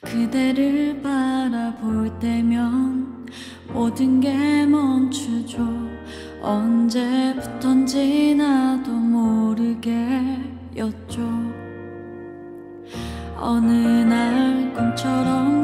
그대를 바라볼 때면 모든 게 멈추죠. 언제부턴지 나도 모르게였죠. 어느 날 꿈처럼